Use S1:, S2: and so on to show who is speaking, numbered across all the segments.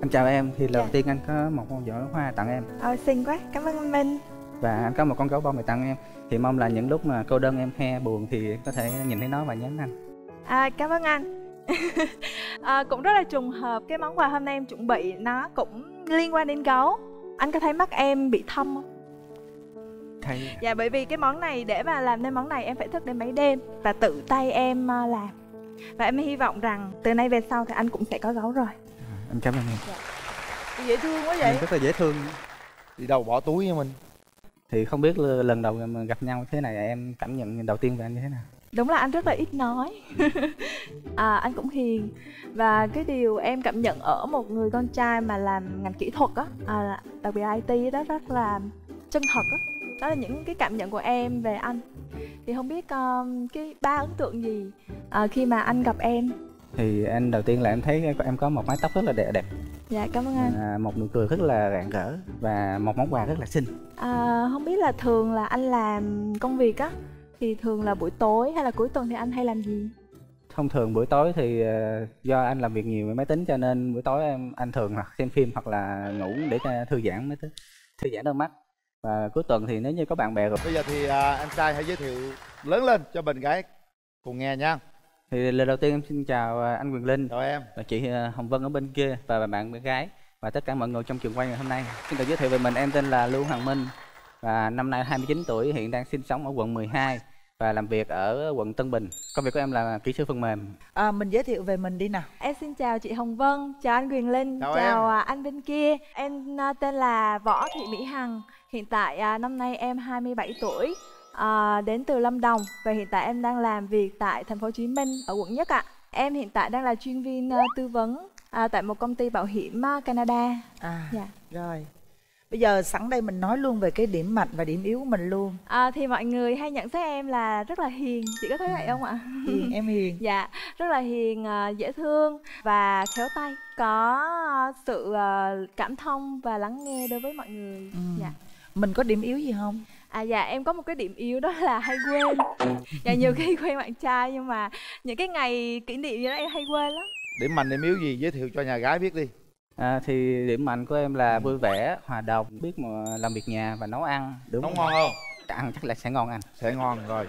S1: Anh chào em, thì lần
S2: Dạ.
S1: đầu tiên anh có một con giỏ hoa tặng em.
S2: Ờ, xinh quá, cảm ơn anh Minh.
S1: Và anh có một con gấu bông để tặng em. Thì mong là những lúc mà cô đơn em he buồn thì em có thể nhìn thấy nó và nhắn anh.
S2: À, Cảm ơn anh. À, Cũng rất là trùng hợp cái món quà hôm nay em chuẩn bị nó cũng liên quan đến gấu. Anh có thấy mắt em bị thâm không?
S1: Thấy.
S2: Dạ bởi vì cái món này để mà làm nên món này em phải thức đến mấy đêm Và tự tay em à, làm. Và em hy vọng rằng từ nay về sau thì anh cũng sẽ có gấu rồi
S1: anh cảm ơn em.
S3: Dễ thương quá vậy.
S1: Em rất là dễ thương.
S3: Đi đâu bỏ túi nha mình?
S1: Thì không biết lần đầu mà gặp nhau thế này em cảm nhận đầu tiên về anh như thế nào?
S2: Đúng là anh rất là ít nói. À, Anh cũng hiền. Và cái điều em cảm nhận ở một người con trai mà làm ngành kỹ thuật á à, Đặc biệt IT đó rất là chân thật á. Đó là những cái cảm nhận của em về anh. Thì không biết um, cái ba ấn tượng gì à, khi mà anh gặp em
S1: Thì anh đầu tiên là em thấy em có một mái tóc rất là đẹp đẹp.
S2: Dạ cảm ơn anh.
S1: À, Một nụ cười rất là rạng rỡ Và một món quà rất là xinh.
S2: À, Không biết là thường là anh làm công việc á Thì thường là buổi tối hay là cuối tuần thì anh hay làm gì?
S1: Thông thường buổi tối thì ờ, do anh làm việc nhiều với máy tính cho nên buổi tối em anh thường là xem phim hoặc là ngủ để cho thư giãn máy tính thư giãn đôi mắt. Và cuối tuần thì nếu như có bạn bè rồi
S3: bây giờ thì à, anh trai hãy giới thiệu lớn lên cho bạn gái cùng nghe nha
S1: thì lời đầu tiên em xin chào ờ, anh Quyền Linh.
S3: Chào em.
S1: Và chị ờ, Hồng Vân ở bên kia và bạn bạn gái. Và tất cả mọi người trong trường quay ngày hôm nay. Xin tự giới thiệu về mình em tên là Lưu Hoàng Minh. Và năm nay 29 tuổi hiện đang sinh sống ở quận 12 và làm việc ở quận Tân Bình. Công việc của em là kỹ sư phần mềm.
S4: À, mình giới thiệu về mình đi nào.
S2: Em xin chào chị Hồng Vân, chào anh Quyền Linh,
S3: Chào
S2: chào
S3: em.
S2: à, anh bên kia. Em à, tên là Võ Thị Mỹ Hằng. Hiện tại à, năm nay em 27 tuổi, à, đến từ Lâm Đồng và hiện tại em đang làm việc tại thành phố Hồ Chí Minh ở quận Nhất ạ. Em hiện tại đang là chuyên viên à, tư vấn à, tại một công ty bảo hiểm à, Canada.
S4: à
S2: Dạ.
S4: rồi bây giờ sẵn đây mình nói luôn về cái điểm mạnh và điểm yếu của mình luôn
S2: À, thì mọi người hay nhận xét em là rất là hiền, chị có thấy vậy không ạ?
S4: hiền em hiền
S2: Dạ, rất là hiền, dễ thương và khéo tay, có sự cảm thông và lắng nghe đối với mọi người.
S4: Ừ.
S2: Dạ.
S4: mình có điểm yếu gì không
S2: À dạ em có một cái điểm yếu đó là hay quên. Dạ nhiều khi quen bạn trai nhưng mà những cái ngày kỷ niệm như đó em hay quên lắm.
S3: điểm mạnh điểm yếu gì? Giới thiệu cho nhà gái biết đi.
S1: À, thì điểm mạnh của em là vui vẻ hòa đồng biết mà làm việc nhà và nấu ăn đúng
S3: nấu ngon không?
S1: Ăn chắc là sẽ ngon anh.
S3: Sẽ ngon rồi.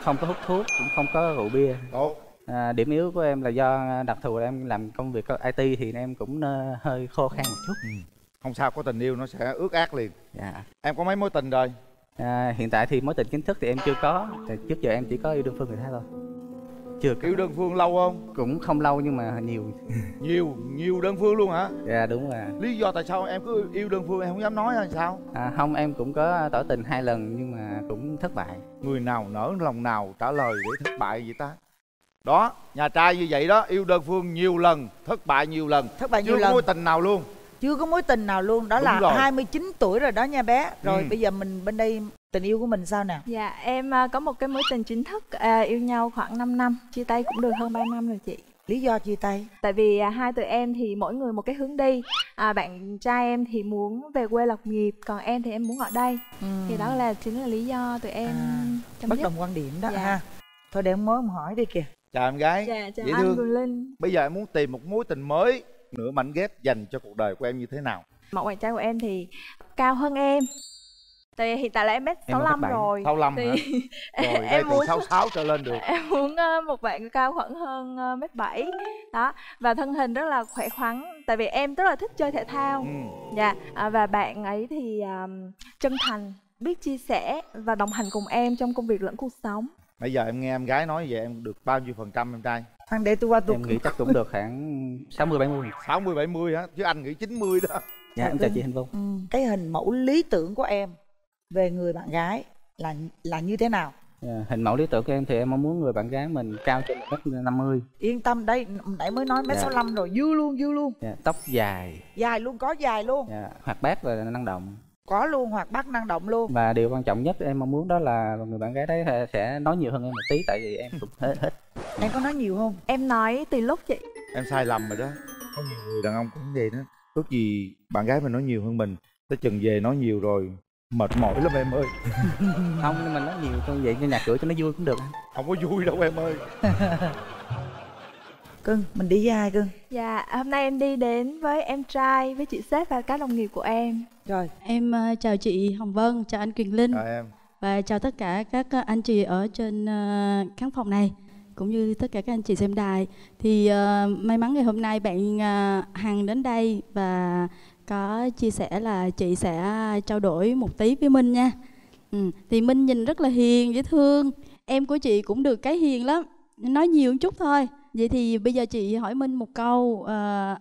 S1: Không có hút thuốc cũng không có rượu bia.
S3: Tốt.
S1: À, điểm yếu của em là do đặc thù là em làm công việc IT thì em cũng ờ, hơi khô khan một chút.
S3: Không sao có tình yêu nó sẽ ướt át liền.
S1: Dạ.
S3: em có mấy mối tình rồi
S1: à, hiện tại thì mối tình chính thức thì em chưa có. Thì trước giờ em chỉ có yêu đương phương người ta thôi. Chưa có.
S3: yêu đơn phương lâu không?
S1: Cũng không lâu nhưng mà nhiều.
S3: Nhiều nhiều đơn phương luôn hả?
S1: Dạ đúng là
S3: lý do tại sao em cứ yêu đơn phương em không dám nói là sao?
S1: À, không em cũng có tỏ tình hai lần nhưng mà cũng thất bại.
S3: Người nào nỡ lòng nào trả lời để thất bại vậy ta? Đó nhà trai như vậy đó yêu đơn phương nhiều lần thất bại nhiều lần.
S4: Thất bại
S3: chưa
S4: nhiều
S3: có
S4: lần.
S3: mối tình nào luôn
S4: chưa có mối tình nào luôn đó
S3: Đúng
S4: là
S3: rồi.
S4: 29 tuổi rồi đó nha bé rồi
S3: Ừ.
S4: bây giờ mình bên đây tình yêu của mình sao nè
S2: Dạ em à, có một cái mối tình chính thức à, yêu nhau khoảng 5 năm, chia tay cũng được hơn 3 năm rồi chị.
S4: lý do chia tay
S2: Tại vì à, hai tụi em thì mỗi người một cái hướng đi. À, bạn trai em thì muốn về quê lập nghiệp, còn em thì em muốn ở đây.
S4: ừ.
S2: Thì đó là chính là lý do tụi em
S4: À,
S2: chấm
S4: bất đồng quan điểm đó
S2: Dạ.
S4: ha thôi để em mới em hỏi đi kìa
S3: chào em gái
S2: Dạ chào
S3: dễ
S2: anh
S3: thương
S2: Linh.
S3: bây giờ em muốn tìm một mối tình mới nửa mảnh ghép dành cho cuộc đời của em như thế nào
S2: Mẫu bạn trai của em thì cao hơn em. Tại hiện tại là em mét
S1: Em một
S2: 65
S1: mét bảy.
S2: rồi.
S3: sáu hả
S2: Thì
S3: rồi đây
S2: em muốn
S3: sáu sáu trở lên được
S2: em muốn ờ, một bạn cao khoảng hơn ờ, mét bảy đó và thân hình rất là khỏe khoắn tại vì em rất là thích chơi thể thao
S3: ừ.
S2: dạ à, và bạn ấy thì um, chân thành biết chia sẻ và đồng hành cùng em trong công việc lẫn cuộc sống
S3: bây giờ em nghe em gái nói vậy em được bao nhiêu phần trăm em trai
S4: khoan để tôi qua tôi
S1: em nghĩ chắc cũng được khoảng 60 70
S3: sáu mươi bảy mươi hả? Chứ anh nghĩ 90 đó.
S1: Dạ em chào chị Hình Vân.
S4: Ừ. cái hình mẫu lý tưởng của em về người bạn gái là là như thế nào?
S1: Dạ, hình mẫu lý tưởng của em thì em mong muốn người bạn gái mình cao trên một mét năm mươi.
S4: Yên tâm đây nãy mới nói mét
S1: Dạ.
S4: sáu lăm rồi dư luôn dư luôn.
S1: Dạ, tóc dài.
S4: Dài luôn có dài luôn.
S1: Dạ, hoạt bát và năng động
S4: có luôn hoạt bát năng động luôn.
S1: Và điều quan trọng nhất em mong muốn đó là người bạn gái đấy sẽ- nói nhiều hơn em một tí tại vì em cũng hết hết.
S4: Em có nói nhiều không?
S2: Em nói từ lúc chị
S3: em sai lầm rồi đó. Có nhiều người đàn ông cũng vậy đó. Ước gì bạn gái mình nói nhiều hơn mình tới chừng về nói nhiều rồi mệt mỏi lắm em ơi.
S1: Không nhưng mà nói nhiều cho vậy cho nhà cửa cho nó vui cũng được.
S3: Không có vui đâu em ơi
S4: cưng mình đi với ai cưng
S2: Dạ, hôm nay em đi đến với em trai, với chị sếp và các đồng nghiệp của em.
S4: rồi
S5: Em ờ, chào chị Hồng Vân, chào anh Quyền Linh
S3: Chào em
S5: và chào tất cả các ờ, anh chị ở trên ờ, khán phòng này cũng như tất cả các anh chị xem đài. Thì ờ, may mắn ngày hôm nay bạn ờ, Hằng đến đây và có chia sẻ là chị sẽ trao đổi một tí với Minh nha. Ừ. Thì Minh nhìn rất là hiền, dễ thương. Em của chị cũng được cái hiền lắm, nói nhiều một chút thôi. Vậy thì bây giờ chị hỏi Minh một câu, à,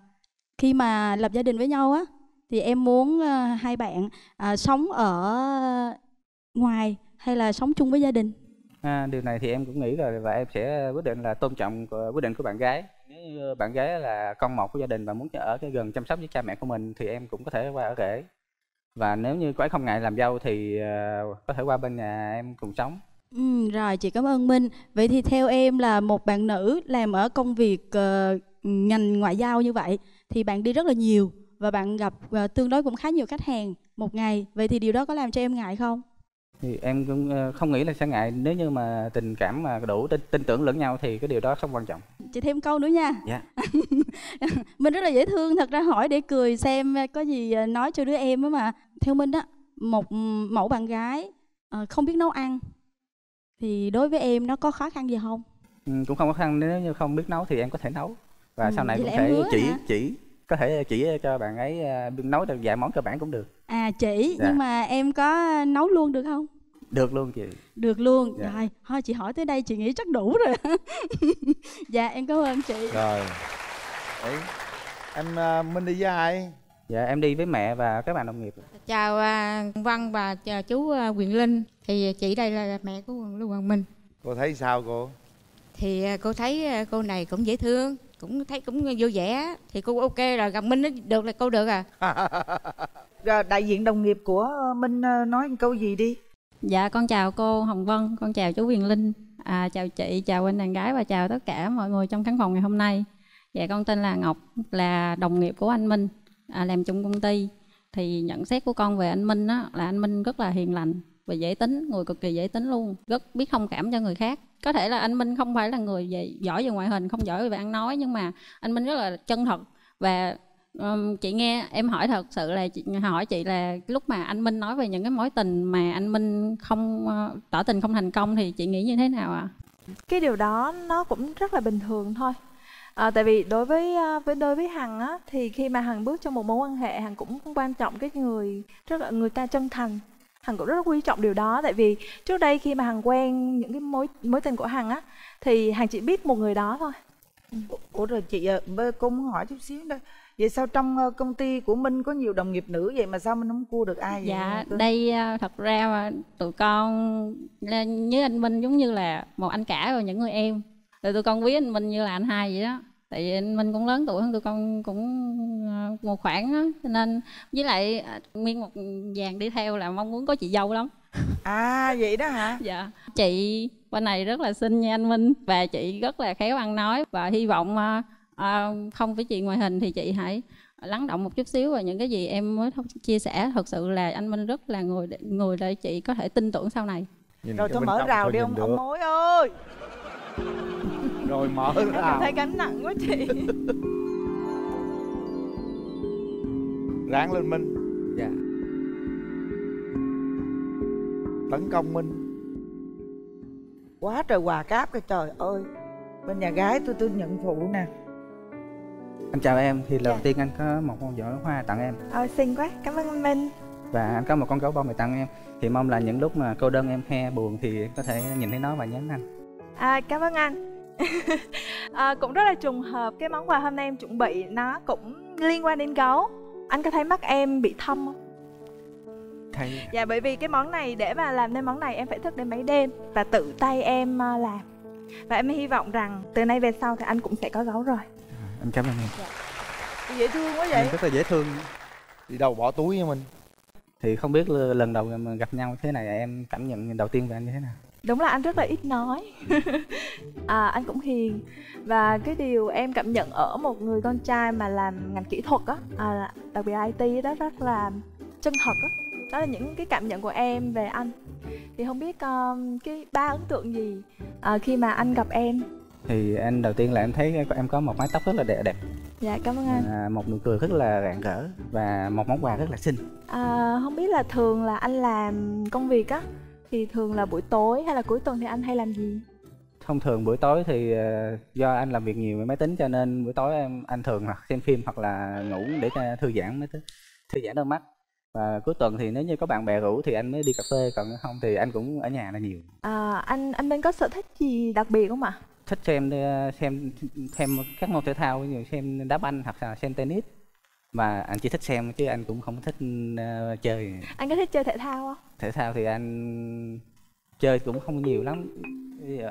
S5: khi mà lập gia đình với nhau á, thì em muốn à, hai bạn à, sống ở ngoài hay là sống chung với gia đình
S1: À, điều này thì em cũng nghĩ rồi và em sẽ quyết định là tôn trọng của- quyết định của bạn gái. Nếu như bạn gái là con một của gia đình và muốn ở cái gần chăm sóc với cha mẹ của mình thì em cũng có thể qua ở rể. Và nếu như cô ấy không ngại làm dâu thì uh, có thể qua bên nhà em cùng sống
S5: ừ, rồi chị cảm ơn minh. Vậy thì theo em là một bạn nữ làm ở công việc ờ, ngành ngoại giao như vậy thì bạn đi rất là nhiều và bạn gặp ờ, tương đối cũng khá nhiều khách hàng một ngày. Vậy thì điều đó có làm cho em ngại không?
S1: Thì em cũng ờ, không nghĩ là sẽ ngại. Nếu như mà tình cảm mà đủ tin, tin tưởng lẫn nhau thì cái điều đó không quan trọng.
S5: chị thêm câu nữa nha.
S1: Dạ.
S5: minh rất là dễ thương thật ra hỏi để cười xem có gì nói cho đứa em á mà. Theo minh á một mẫu bạn gái không biết nấu ăn thì đối với em nó có khó khăn gì không
S1: Ừ, cũng không khó khăn nếu như không biết nấu thì em có thể nấu và
S5: Ừ,
S1: sau này cũng thể chỉ
S5: hả?
S1: chỉ có thể chỉ cho bạn ấy biết nấu được vài món cơ bản cũng được.
S5: à chị
S1: Dạ.
S5: nhưng mà em có nấu luôn được không
S1: Được luôn chị.
S5: được luôn
S1: Dạ.
S5: rồi thôi chị hỏi tới đây chị nghĩ chắc đủ rồi dạ em cảm ơn chị
S3: rồi Đấy. em à, minh đi với ai
S1: Dạ em đi với mẹ và các bạn đồng nghiệp.
S6: Chào à, Văn và chào chú à, Quyền Linh. Thì chị đây là mẹ của Lưu Hoàng Minh.
S3: Cô thấy sao cô?
S6: Thì à, cô thấy cô này cũng dễ thương cũng thấy cũng vui vẻ. Thì cô ok rồi gặp Minh nó được là cô được à.
S4: Đại diện đồng nghiệp của minh nói một câu gì đi?
S7: Dạ con chào cô Hồng Vân, con chào chú Quyền Linh, à, chào chị, chào anh đàn gái và chào tất cả mọi người trong khán phòng ngày hôm nay. Dạ con tên là Ngọc, là đồng nghiệp của anh Minh, à, làm chung công ty. Thì nhận xét của con về anh Minh á, là anh Minh rất là hiền lành và dễ tính, người cực kỳ dễ tính luôn, rất biết thông cảm cho người khác. Có thể là anh Minh không phải là người về, giỏi về ngoại hình, không giỏi về ăn nói nhưng mà anh Minh rất là chân thật và um, chị nghe em hỏi thật sự là chị hỏi chị là lúc mà anh Minh nói về những cái mối tình mà anh Minh không uh, tỏ tình không thành công thì chị nghĩ như thế nào ạ?
S2: Cái điều đó nó cũng rất là bình thường thôi. À, tại vì đối với à, với đối với hằng á thì khi mà hằng bước trong một mối quan hệ hằng cũng quan trọng cái người rất là người ta chân thành hằng cũng rất là quý trọng điều đó tại vì trước đây khi mà hằng quen những cái mối mối tình của hằng á thì hằng chỉ biết một người đó thôi
S4: ủa rồi chị ờ, cô muốn hỏi chút xíu đây vậy sao trong ờ, công ty của minh có nhiều đồng nghiệp nữ vậy mà sao mình không cua được ai vậy
S7: Dạ,
S4: cưng?
S7: đây ờ, thật ra mà tụi con với anh Minh giống như là một anh cả và những người em. Rồi tụi con quý anh Minh như là anh hai vậy đó. Tại vì anh Minh cũng lớn tuổi hơn tụi con cũng ờ, một khoảng đó. Cho nên với lại ờ, nguyên một dàn đi theo là mong muốn có chị dâu lắm.
S4: à vậy đó hả
S7: Dạ. Chị bên này rất là xinh nha anh Minh và chị rất là khéo ăn nói và hy vọng ờ, không phải chuyện ngoại hình thì chị hãy lắng động một chút xíu và những cái gì em mới chia sẻ thật sự là anh Minh rất là người để- người để chị có thể tin tưởng sau này.
S3: Nhìn
S4: rồi
S3: bên
S4: mở rào đi ông ông mối ơi
S3: rồi mở
S2: em cảm thấy gánh nặng quá chị
S3: ráng lên minh
S1: Dạ.
S3: tấn công minh
S4: quá trời quà cáp kìa trời ơi bên nhà gái tôi tôi nhận phụ nè
S1: Anh chào em, thì đầu
S2: Dạ.
S1: tiên anh có một con giỏ hoa tặng em
S2: Ờ, xinh quá cảm ơn anh minh
S1: và anh có một con gấu bông để tặng em. Thì mong là những lúc mà cô đơn em he buồn thì có thể nhìn thấy nó và nhắn anh.
S2: À, cảm ơn anh. À, cũng rất là trùng hợp cái món quà hôm nay em chuẩn bị nó cũng liên quan đến gấu. Anh có thấy mắt em bị thâm không?
S1: Thấy
S2: Dạ bởi vì cái món này để mà làm nên món này em phải thức đến mấy đêm và tự tay em à, làm. Và em hy vọng rằng từ nay về sau thì anh cũng sẽ có gấu rồi.
S1: anh cảm ơn em.
S4: dễ thương quá vậy
S1: Rất là dễ thương.
S3: đi đâu bỏ túi với mình
S1: Thì không biết lần đầu gặp nhau thế này em cảm nhận đầu tiên về anh như thế nào?
S2: Đúng là anh rất là ít nói. à, anh cũng hiền và cái điều em cảm nhận ở một người con trai mà làm ngành kỹ thuật á, à, đặc biệt IT đó rất là chân thật á. Đó là những cái cảm nhận của em về anh. Thì không biết um, cái ba ấn tượng gì à, khi mà anh gặp em
S1: thì anh đầu tiên là em thấy em có một mái tóc rất là đẹp đẹp
S2: dạ cảm ơn anh
S1: à, một nụ cười rất là rạng rỡ và một món quà rất là xinh
S2: à, không biết là thường là anh làm công việc á thì thường là buổi tối hay là cuối tuần thì anh hay làm gì?
S1: Thông thường buổi tối thì ờ, do anh làm việc nhiều với máy tính cho nên buổi tối em anh thường hoặc xem phim hoặc là ngủ để cho thư giãn máy tính thư giãn đôi mắt. Và cuối tuần thì nếu như có bạn bè rủ thì anh mới đi cà phê còn không thì anh cũng ở nhà là nhiều.
S2: À, anh anh bên có sở thích gì đặc biệt không ạ?
S1: Thích xem ờ, xem xem các môn thể thao như xem đá banh hoặc là xem tennis mà anh chỉ thích xem chứ anh cũng không thích uh, chơi.
S2: Anh có thích chơi thể thao không?
S1: Thể thao thì anh chơi cũng không nhiều lắm.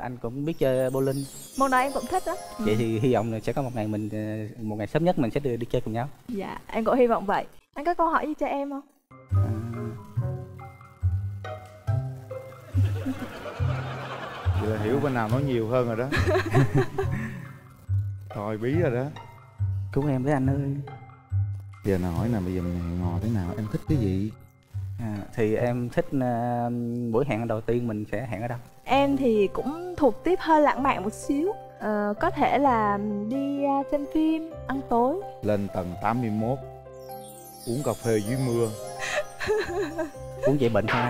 S1: Anh cũng biết chơi bowling.
S2: Môn đó em cũng thích đó
S1: vậy thì hy vọng là sẽ có một ngày mình ờ, một ngày sớm nhất mình sẽ đi, đi chơi cùng nhau.
S2: Dạ em cũng hy vọng vậy. Anh có câu hỏi gì cho em không?
S1: À,
S3: vậy là hiểu bên nào nói nhiều hơn rồi đó. Thôi bí rồi đó.
S1: Cứu em với anh ơi
S3: giờ nào hỏi nè bây giờ mình hẹn hò thế nào? Em thích cái gì?
S1: À, thì em thích uh, buổi hẹn đầu tiên mình sẽ hẹn ở đâu?
S2: Em thì cũng thuộc tiếp hơi lãng mạn một xíu. Ờ, có thể là đi uh, xem phim ăn tối.
S3: Lên tầng 81 uống cà phê dưới mưa.
S1: Uống vậy bệnh thôi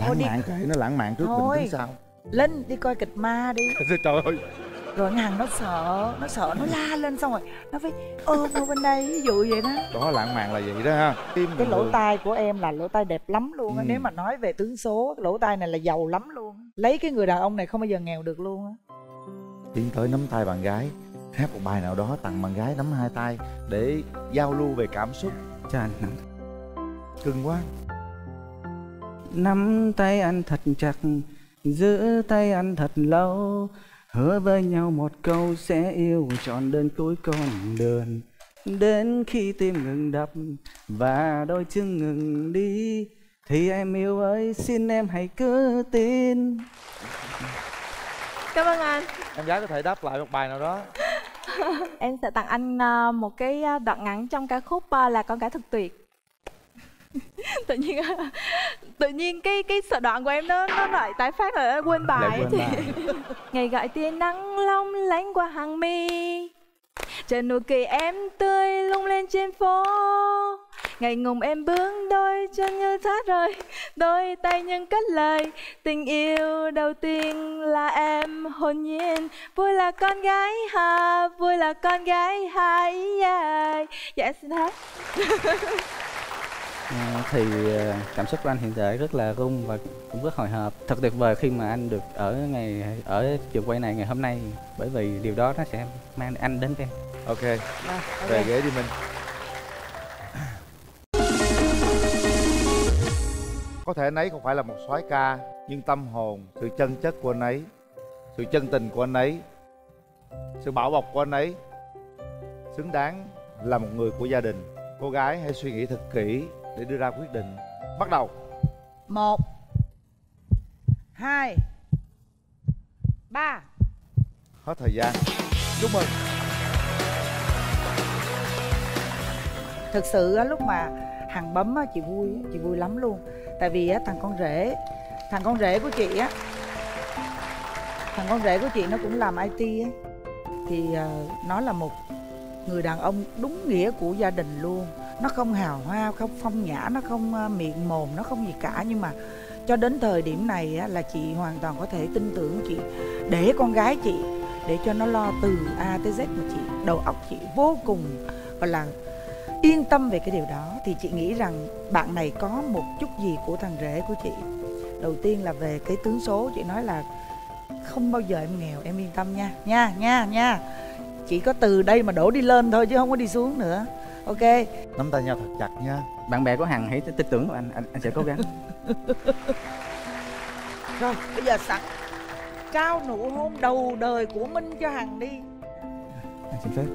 S3: lãng
S4: đi.
S3: mạn kệ nó lãng mạn trước
S4: Thôi.
S3: mình tính sao?
S4: linh đi coi kịch ma đi.
S3: Trời ơi
S4: rồi cái hằng nó sợ nó sợ nó la lên xong rồi nó phải ôm vô bên đây ví dụ vậy đó.
S3: Đó lãng mạn là vậy đó ha.
S4: Cái
S3: bình
S4: lỗ
S3: thường.
S4: tai của em là lỗ tai đẹp lắm luôn á
S3: Ừ.
S4: nếu mà nói về tướng số cái lỗ tai này là giàu lắm luôn lấy cái người đàn ông này không bao giờ nghèo được luôn á.
S3: Tiến tới nắm tay bạn gái hát một bài nào đó tặng bạn gái nắm hai tay để giao lưu về cảm xúc.
S1: Cho anh
S3: cưng quá.
S1: Nắm tay anh thật chặt giữ tay anh thật lâu hứa với nhau một câu sẽ yêu trọn đến cuối con đường. Đến khi tim ngừng đập và đôi chân ngừng đi thì em yêu ơi xin em hãy cứ tin.
S2: Cảm ơn anh.
S3: Em gái có thể đáp lại một bài nào đó.
S2: Em sẽ tặng anh uh, một cái uh, đoạn ngắn trong ca khúc uh, là con cá thực tuyệt tự nhiên tự nhiên cái cái sợ đoạn của em nó nó lại tái phát là quên bài.
S1: Lại quên
S2: thì
S1: bài.
S2: ngày gọi tia nắng long lánh qua hàng mi. Chờ nụ cười em tươi lung lên trên phố. Ngày ngùng em bước đôi chân như thác rơi đôi tay nhưng cất lời. Tình yêu đầu tiên là em hồn nhiên. Vui là con gái ha vui là con gái hai yeah. dạ em xin hát
S1: À, thì ờ, cảm xúc của anh hiện tại rất là rung và cũng rất hồi hộp. Thật tuyệt vời khi mà anh được ở ngày ở trường quay này ngày hôm nay bởi vì điều đó nó sẽ mang anh đến với em.
S3: Ok.
S4: Ok.
S3: về ghế đi minh. Có thể anh ấy không phải là một soái ca nhưng tâm hồn sự chân chất của anh ấy sự chân tình của anh ấy sự bảo bọc của anh ấy xứng đáng là một người của gia đình. Cô gái hãy suy nghĩ thật kỹ để đưa ra quyết định. Bắt đầu.
S4: Một hai ba.
S3: Hết thời gian. Chúc mừng.
S4: Thực sự lúc mà hằng bấm chị vui chị vui lắm luôn. Tại vì thằng con rể thằng con rể của chị á thằng con rể của chị nó cũng làm it á. Thì ờ, nó là một người đàn ông đúng nghĩa của gia đình luôn nó không hào hoa không phong nhã nó không ờ, miệng mồm nó không gì cả. Nhưng mà cho đến thời điểm này á, là chị hoàn toàn có thể tin tưởng chị. Để con gái chị để cho nó lo từ A tới Z của chị. Đầu óc chị vô cùng gọi là yên tâm về cái điều đó. Thì chị nghĩ rằng bạn này có một chút gì của thằng rể của chị. Đầu tiên là về cái tướng số chị nói là không bao giờ em nghèo em yên tâm nha. Nha nha nha. Chỉ có từ đây mà đổ đi lên thôi chứ không có đi xuống nữa ok.
S3: Nắm tay nhau thật chặt nha.
S1: Bạn bè của hằng hãy tin tưởng anh. Anh, anh sẽ cố gắng.
S4: Rồi bây giờ sẵn trao nụ hôn đầu đời của minh cho hằng đi.
S1: Anh xin phép.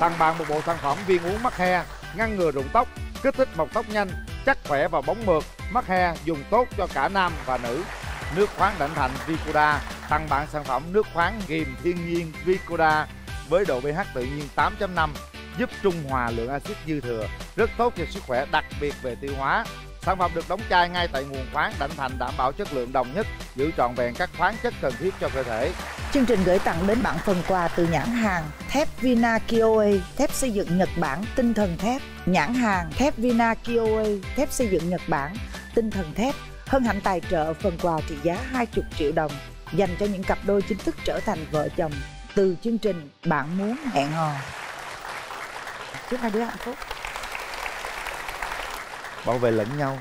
S3: Tặng bạn một bộ sản phẩm viên uống mắc he ngăn ngừa rụng tóc kích thích mọc tóc nhanh chắc khỏe và bóng mượt. Mắc he dùng tốt cho cả nam và nữ. Nước khoáng đảnh thành Vicoda tặng bạn sản phẩm nước khoáng ghìm thiên nhiên Vicoda với độ pH tự nhiên 8.5 giúp trung hòa lượng axit dư thừa rất tốt cho sức khỏe đặc biệt về tiêu hóa Sản phẩm được đóng chai ngay tại nguồn khoáng Đảnh Thành đảm bảo chất lượng đồng nhất, giữ trọn vẹn các khoáng chất cần thiết cho cơ thể.
S4: Chương trình gửi tặng đến bạn phần quà từ nhãn hàng thép Vina Kioe, thép xây dựng Nhật Bản, tinh thần thép. Nhãn hàng thép Vina Kioe, thép xây dựng Nhật Bản, tinh thần thép. Hân hạnh tài trợ phần quà trị giá 20 triệu đồng dành cho những cặp đôi chính thức trở thành vợ chồng từ chương trình Bạn muốn hẹn hò. Chúc hai đứa hạnh phúc.
S3: Bảo vệ lẫn nhau.